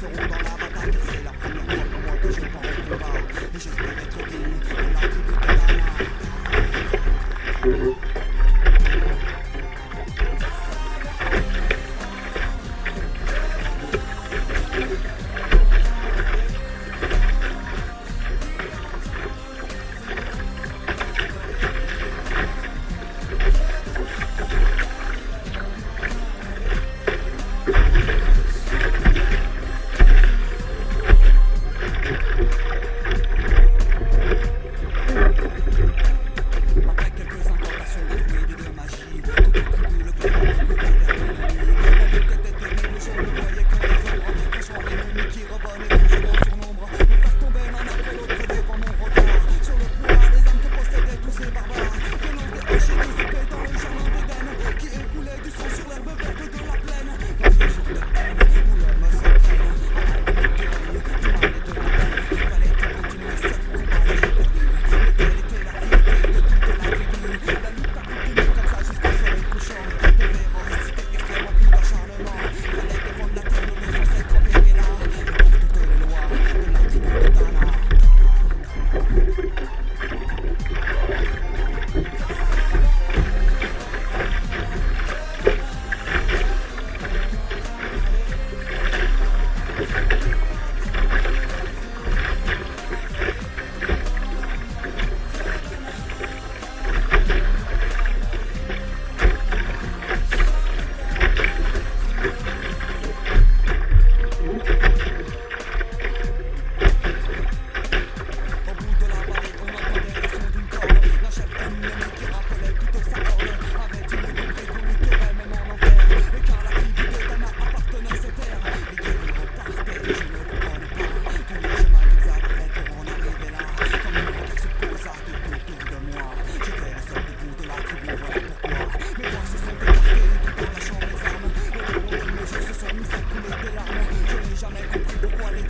是红包、喇叭、干。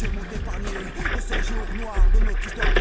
démonter parmi eux. Et ces jours noirs de notre histoire.